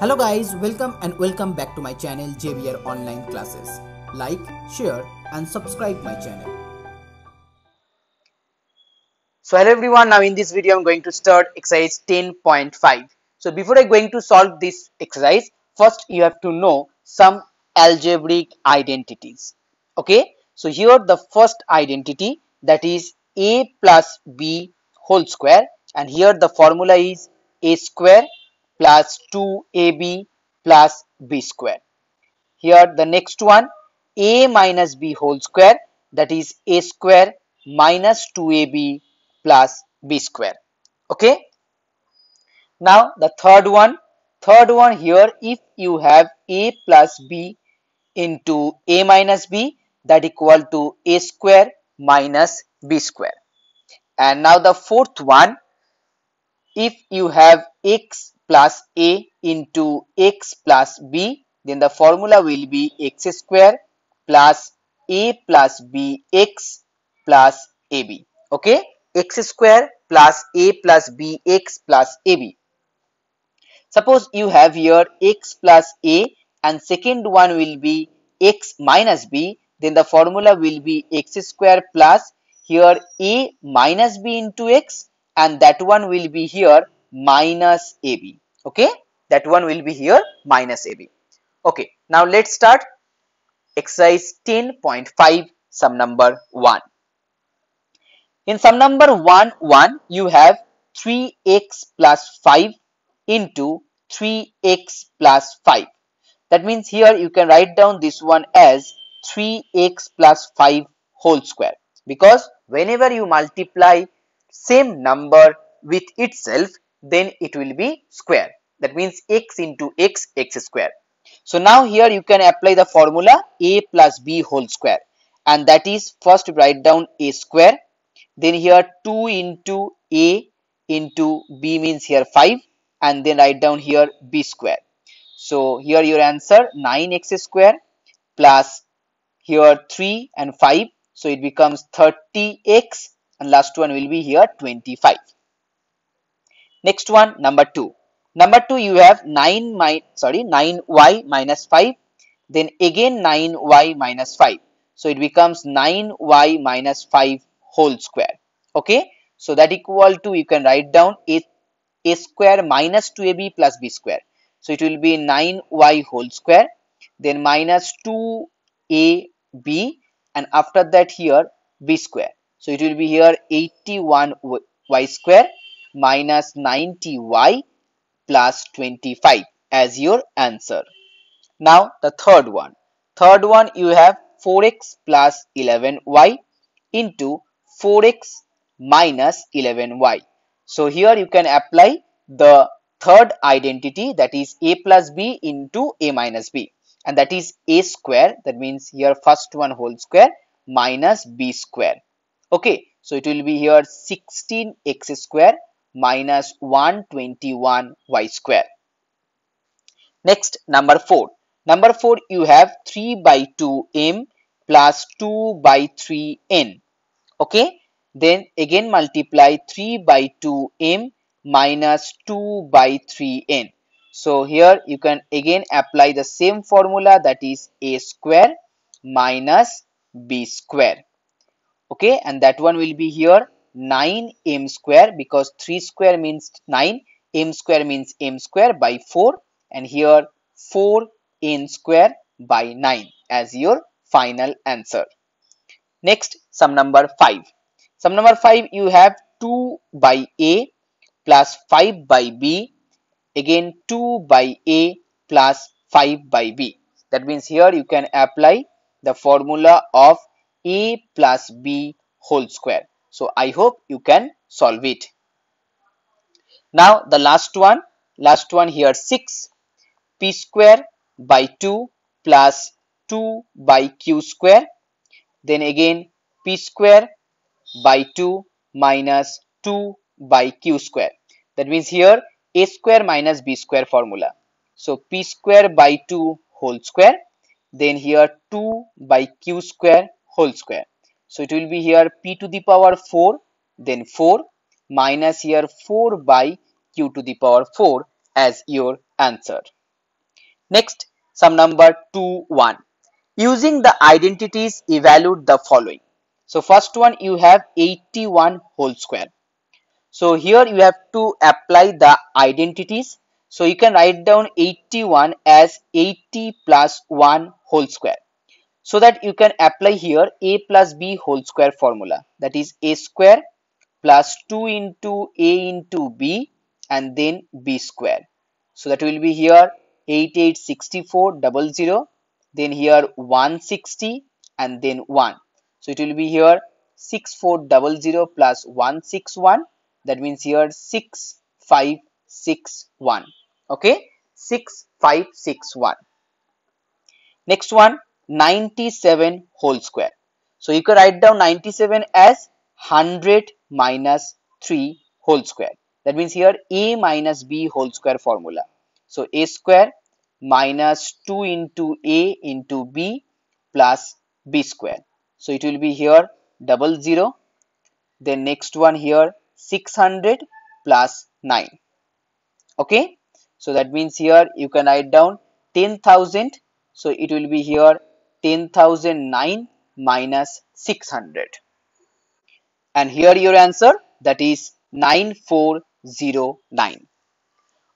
Hello guys, welcome and welcome back to my channel JBR Online Classes. Like, share and subscribe my channel. So hello everyone, now in this video I'm going to start exercise 10.5. So before I going to solve this exercise, first you have to know some algebraic identities. Okay, so here the first identity that is a plus b whole square and here the formula is a square plus 2ab plus b square. Here the next one a minus b whole square that is a square minus 2ab plus b square. Okay. Now the third one, third one here if you have a plus b into a minus b that equal to a square minus b square. And now the fourth one if you have x plus a into x plus b. Then the formula will be x square plus a plus b x plus ab okay? X square plus a plus b x plus ab suppose you have here x plus a and second one will be x minus b. Then the formula will be x square plus here a minus b into x and that one will be here minus AB. Okay, that one will be here minus AB. Okay, now let's start exercise 10.5 sum number 1. In sum number 1, 1 you have 3x plus 5 into 3x plus 5. That means here you can write down this one as 3x plus 5 whole square because whenever you multiply same number with itself then it will be square. That means x into x x square. So now here you can apply the formula a plus b whole square. And that is first write down a square. Then here 2 into a into b means here 5 and then write down here b square. So here your answer 9x square plus here 3 and 5 so it becomes 30x and last one will be here 25 Next one, number 2. Number 2, you have 9 my, sorry 9y minus 5. Then again 9y minus 5. So it becomes 9y minus 5 whole square. Okay. So that equal to, you can write down a, a square minus 2ab plus b square. So it will be 9y whole square. Then minus 2ab and after that here b square. So it will be here 81y square minus 90y plus 25 as your answer. Now the third one. Third one you have 4x plus 11y into 4x minus 11y. So here you can apply the third identity that is a plus b into a minus b and that is a square that means here first one whole square minus b square. Okay, so it will be here 16x square minus 121 y square. Next number 4. Number 4 you have 3 by 2 m plus 2 by 3 n. Okay. Then again multiply 3 by 2 m minus 2 by 3 n. So here you can again apply the same formula that is a square minus b square. Okay. And that one will be here 9 m square because 3 square means 9 m square means m square by 4 and here 4 n square by 9 as your final answer. Next sum number 5. Sum number 5 you have 2 by a plus 5 by b again 2 by a plus 5 by b. That means here you can apply the formula of a plus b whole square. So I hope you can solve it. Now the last one, last one here 6 p square by 2 plus 2 by q square. Then again p square by 2 minus 2 by q square. That means here a square minus b square formula. So p square by 2 whole square. Then here 2 by q square whole square. So it will be here p to the power 4 then 4 minus here 4 by q to the power 4 as your answer. Next, sum number 2, 1. Using the identities, evaluate the following. So first one you have 81 whole square. So here you have to apply the identities. So you can write down 81 as 80 plus 1 whole square. So that you can apply here a plus b whole square formula. That is a square plus 2 into a into b and then b square. So that will be here 8864 double zero then here 160 and then 1 so it will be here 6400 plus 161 that means here 6561 okay? 6561 next one 97 whole square so you can write down 97 as 100 minus 3 whole square that means here a minus b whole square formula so a square minus 2 into a into b plus b square. So it will be here double zero. Then next one here 600 plus 9. Okay. So that means here you can write down 10,000. So it will be here 10,009 minus 600. And here your answer that is 9409.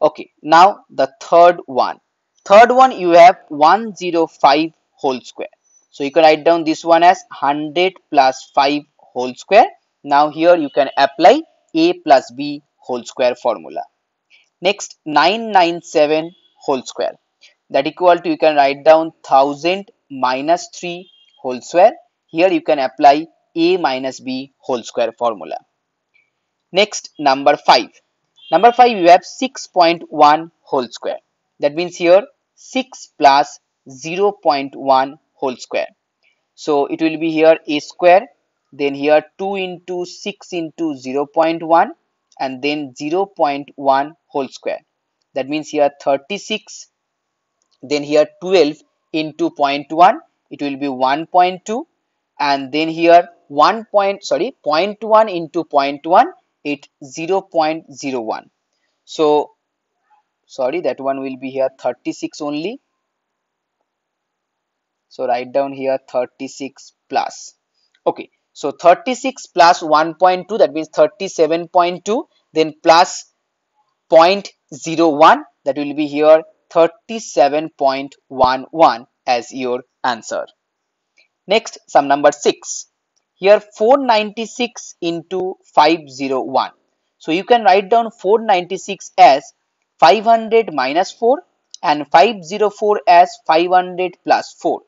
Okay. Now the third one Third one you have 105 whole square. So you can write down this one as 100 plus 5 whole square. Now here you can apply a plus b whole square formula. Next 997 whole square. That equal to you can write down 1000 minus 3 whole square. Here you can apply a minus b whole square formula. Next number 5. Number 5 you have 6.1 whole square. That means here 6 plus 0.1 whole square. So it will be here a square then here 2 into 6 into 0.1 and then 0.1 whole square. That means here 36 then here 12 into 0.1 it will be 1.2 and then here 1 point sorry 0.1 into 0.1 it 0.01 so sorry that one will be here 36 only. So write down here 36 plus. Okay so 36 plus 1.2 that means 37.2 then plus 0.01 that will be here 37.11 as your answer next sum number 6 here 496 into 501 so you can write down 496 as 500 minus 4 and 504 as 500 plus 4.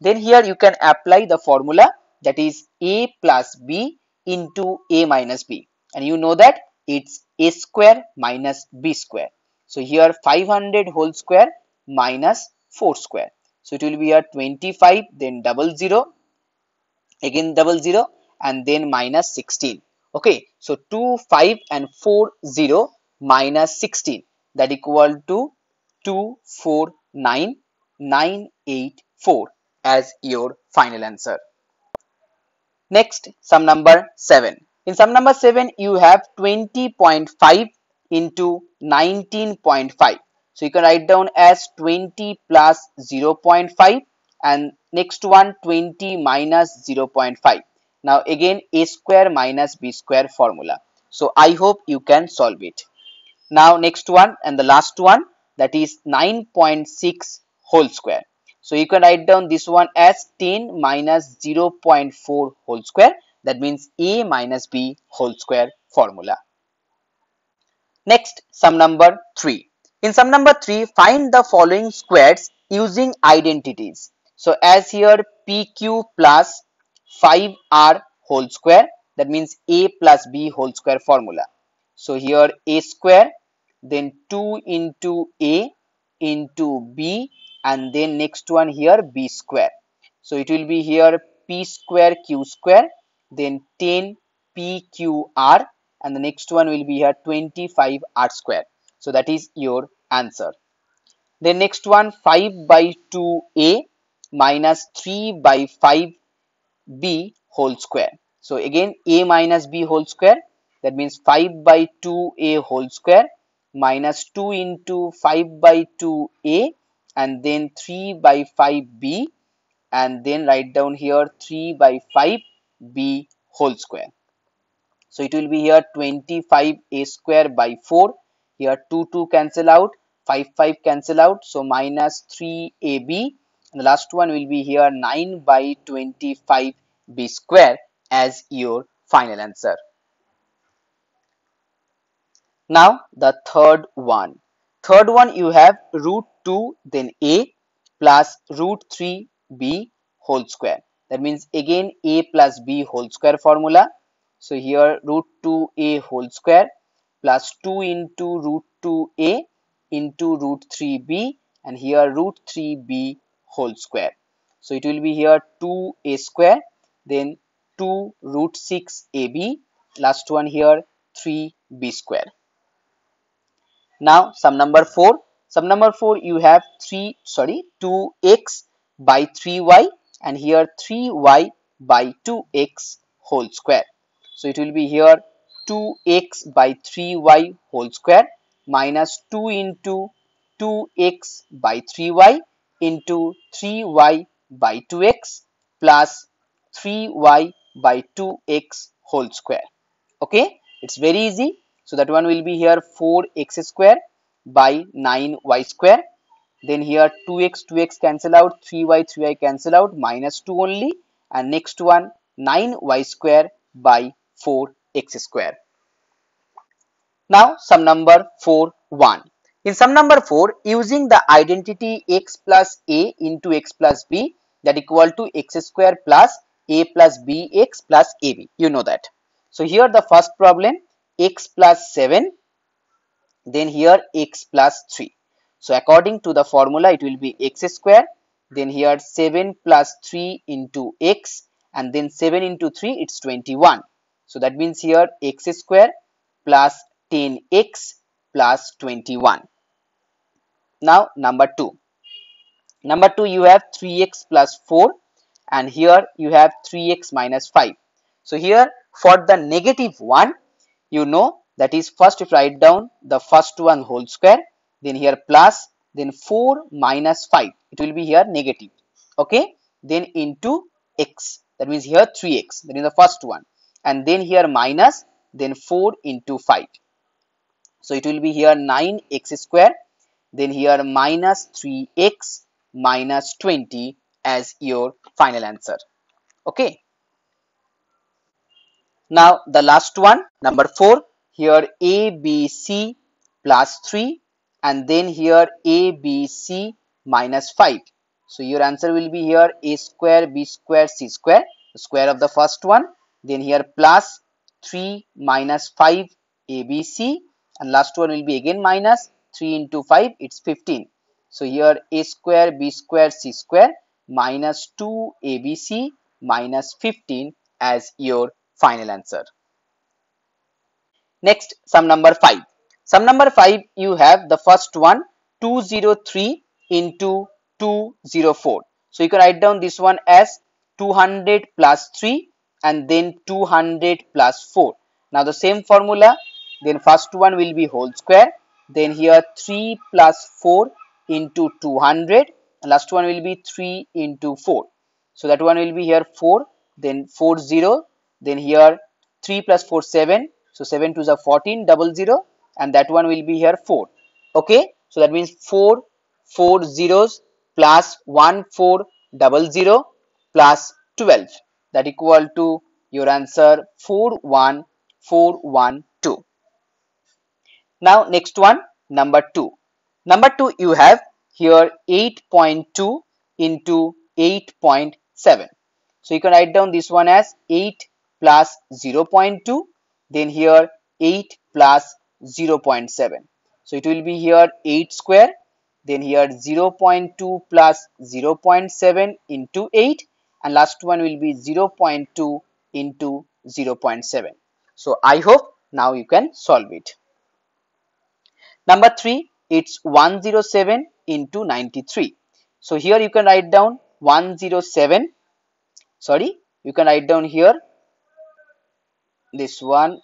Then here you can apply the formula that is a plus b into a minus b and you know that it's a square minus b square. So here 500 whole square minus 4 square. So it will be here 25 then double 0 again double 0 and then minus 16. Okay, so 2, 5 and 4, 0 minus 16 that equal to 249984 as your final answer. Next, sum number 7. In sum number 7, you have 20.5 into 19.5. So you can write down as 20 plus 0.5 and next one 20 minus 0.5. Now again a square minus b square formula. So I hope you can solve it. Now next one and the last one that is 9.6 whole square. So you can write down this one as 10 minus 0.4 whole square that means a minus b whole square formula. Next sum number 3. In sum number 3 find the following squares using identities. So as here pq plus 5r whole square that means a plus b whole square formula. So here a square then 2 into a into b and then next one here b square so it will be here p square q square then 10 pqr and the next one will be here 25 r square. So that is your answer. The next one 5 by 2a minus 3 by 5b whole square. So again a minus b whole square. That means 5 by 2a whole square minus 2 into 5 by 2a and then 3 by 5b and then write down here 3 by 5b whole square. So it will be here 25a square by 4. Here 2 2 cancel out, 5 5 cancel out. So minus 3ab. And the last one will be here 9 by 25b square as your final answer. Now the third one. Third one you have root 2 then a plus root 3b whole square. That means again a plus b whole square formula. So here root 2a whole square plus 2 into root 2a into root 3b and here root 3b whole square. So it will be here 2a square then 2 root 6ab last one here 3b square. Now sum number 4. Sum number 4 you have 3 sorry 2x by 3y and here 3y by 2x whole square. So it will be here 2x by 3y whole square minus 2 into 2x by 3y into 3y by 2x plus 3y by 2x whole square. Okay, it's very easy. So that one will be here 4x square by 9y square. Then here 2x, 2x cancel out, 3y, 3y cancel out, minus 2 only. And next one 9y square by 4x square. Now sum number 4, 1. In sum number 4, using the identity x plus a into x plus b that equal to x square plus a plus bx plus ab. You know that. So here the first problem x plus 7 then here x plus 3 so according to the formula it will be x square then here 7 plus 3 into x and then 7 into 3 it's 21 so that means here x square plus 10x plus 21 now number 2 number 2 you have 3x plus 4 and here you have 3x minus 5 so here for the negative one you know that is first if write down the first one whole square then here plus then 4 minus 5 it will be here negative. Okay? Then into x. That means here 3x that is the first one and then here minus then 4 into 5 so it will be here 9x square then here minus 3x minus 20 as your final answer okay now the last one, number 4, here ABC plus 3 and then here ABC minus 5. So your answer will be here A square, B square, C square, the square of the first one. Then here plus 3 minus 5 ABC and last one will be again minus 3 into 5 it's 15. So here A square, B square, C square minus 2 ABC minus 15 as your final answer. Next, sum number 5. Sum number 5, you have the first one 203 into 204. So you can write down this one as 200 plus 3 and then 200 plus 4. Now the same formula, then first one will be whole square. Then here 3 plus 4 into 200. Last one will be 3 into 4. So that one will be here 4, then 4 0, then here 3 plus 4 7 so 7 to the 14 double zero and that one will be here 4 okay so that means 4 4 zeros plus 1 4 double 0 12 that equal to your answer 4 1 4 1 2 now next one number 2 number 2 you have here 8.2 into 8.7 so you can write down this one as 8 plus 0.2 then here 8 plus 0.7 so it will be here 8 square then here 0.2 plus 0.7 into 8 and last one will be 0.2 into 0.7 so i hope now you can solve it. Number 3 it's 107 into 93 so here you can write down 107 sorry you can write down here this one.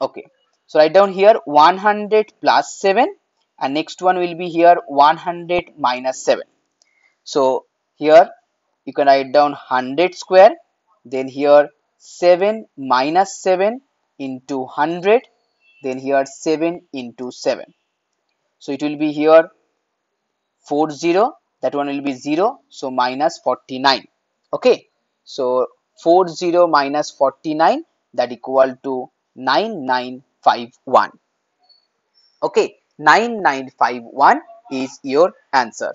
Okay. So write down here 100 plus 7 and next one will be here 100 minus 7 so here you can write down 100 square then here 7 minus 7 into 100 then here 7 into 7 so it will be here 40 that one will be 0 so minus 49 okay so 40 minus 49 that equal to 9951 okay 9951 is your answer.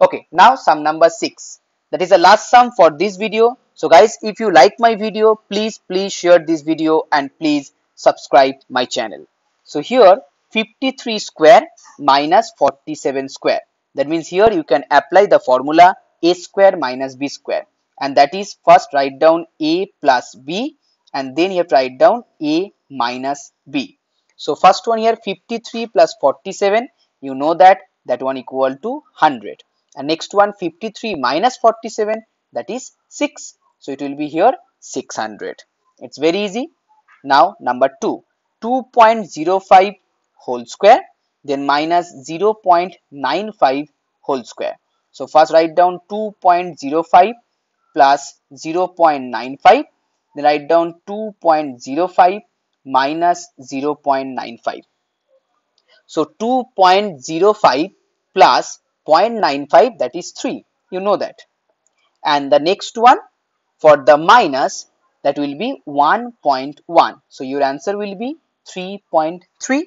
Okay now sum number 6 that is the last sum for this video. So guys if you like my video please please share this video and please subscribe my channel. So here 53 square minus 47 square. That means here you can apply the formula a square minus b square. And that is first write down a plus b and then you have to write down a minus b. So first one here 53 plus 47 you know that that one equal to 100 and next one 53 minus 47 that is 6 so it will be here 600 it's very easy now number 2 2.05 whole square then minus 0.95 whole square. So first write down 2.05 plus 0.95 then write down 2.05 minus 0.95. So 2.05 plus 0.95 that is 3 you know that. And the next one for the minus that will be 1.1 so your answer will be 3.3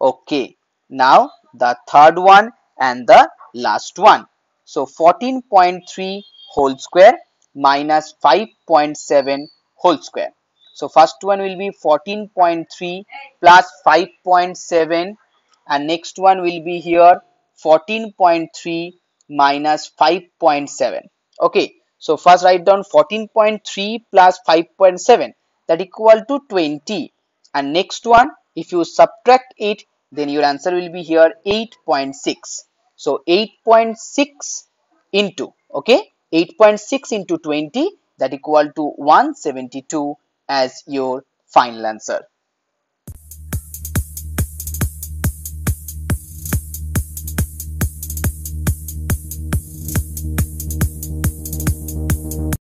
okay. Now the third one and the last one. So 14.3 whole square minus 5.7 whole square. So first one will be 14.3 plus 5.7 and next one will be here 14.3 minus 5.7 okay so first write down 14.3 plus 5.7 that equal to 20 and next one if you subtract it then your answer will be here 8.6 so 8.6 into okay 8.6 into 20 that equal to 172 as your final answer